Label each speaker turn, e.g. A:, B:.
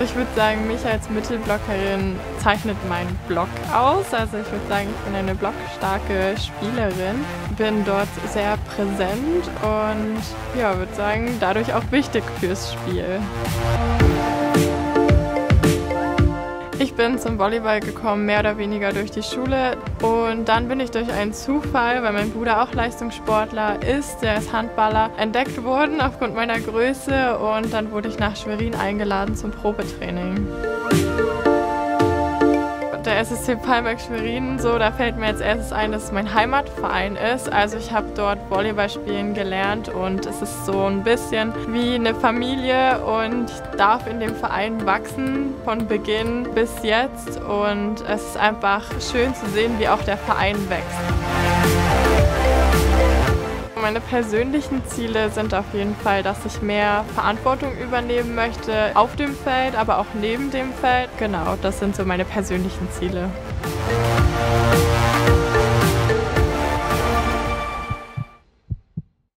A: Ich würde sagen, mich als Mittelblockerin zeichnet mein Block aus. Also ich würde sagen, ich bin eine blockstarke Spielerin, bin dort sehr präsent und ja, würde sagen, dadurch auch wichtig fürs Spiel. Ich bin zum Volleyball gekommen, mehr oder weniger durch die Schule. Und dann bin ich durch einen Zufall, weil mein Bruder auch Leistungssportler ist, der ist Handballer, entdeckt worden aufgrund meiner Größe. Und dann wurde ich nach Schwerin eingeladen zum Probetraining SSC Palmberg Schwerin, so, da fällt mir als erstes ein, dass es mein Heimatverein ist. Also ich habe dort Volleyball spielen gelernt und es ist so ein bisschen wie eine Familie und ich darf in dem Verein wachsen von Beginn bis jetzt und es ist einfach schön zu sehen, wie auch der Verein wächst. Meine persönlichen Ziele sind auf jeden Fall, dass ich mehr Verantwortung übernehmen möchte auf dem Feld, aber auch neben dem Feld. Genau, das sind so meine persönlichen Ziele.